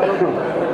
3-2 gana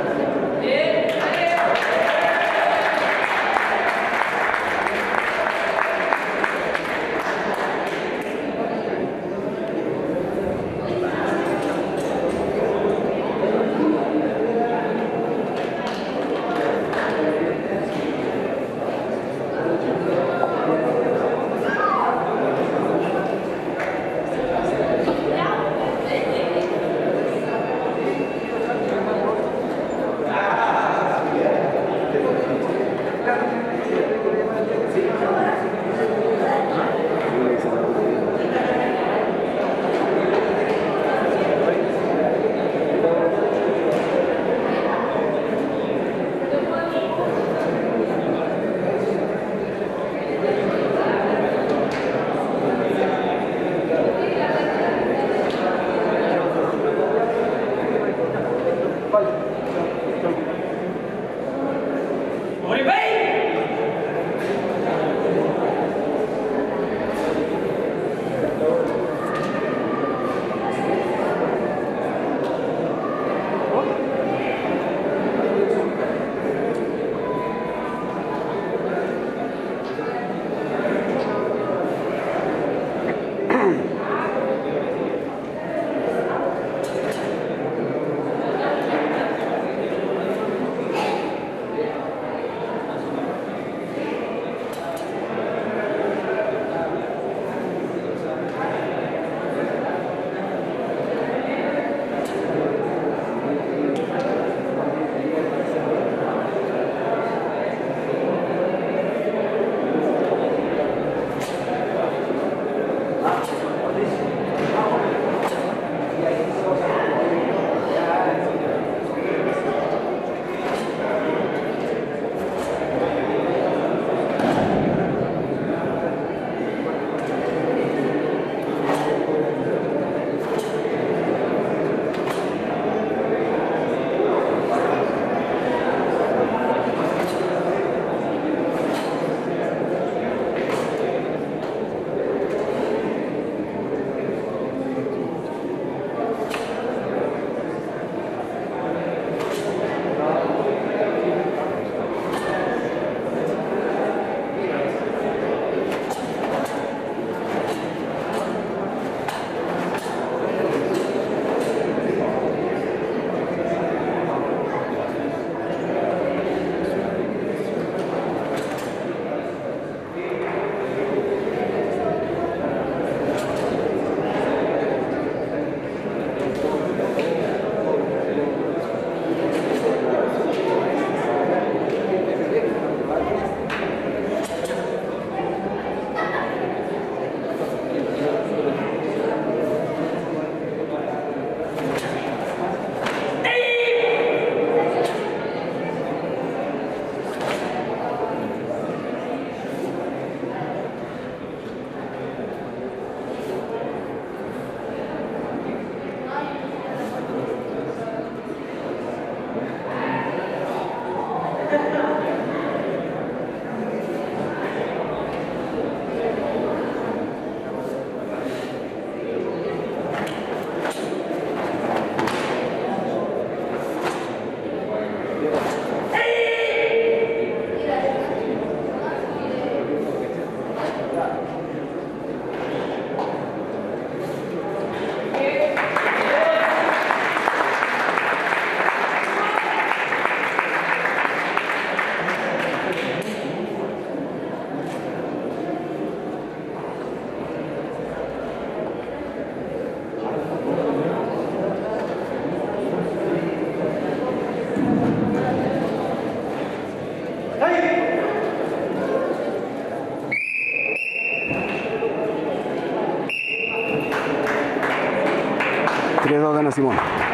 Спасибо.